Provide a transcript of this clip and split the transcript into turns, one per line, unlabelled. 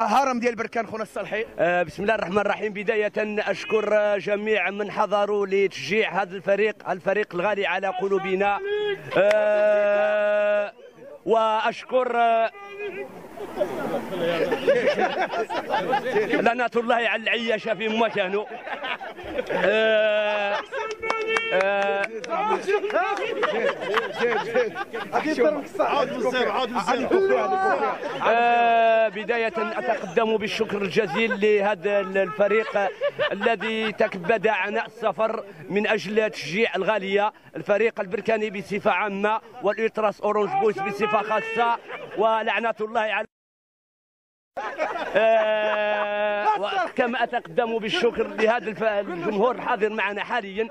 هرم ديال بركان خونا الصالحي.
آه، بسم الله الرحمن الرحيم. بداية أشكر آه، جميع من حضروا لتشجيع هذا الفريق الفريق الغالي على قلوبنا. آه، وأشكر آه، لعنة الله على العياشة في مكانه. آه، آه، آه، بداية أتقدم بالشكر الجزيل لهذا الفريق الذي تكبد عناء السفر من أجل تشجيع الغالية الفريق البركاني بصفة عامة والإلتراس أورانج بويس بصفة خاصة ولعنة الله على آه، وكما أتقدم بالشكر لهذا الجمهور الحاضر معنا حاليا.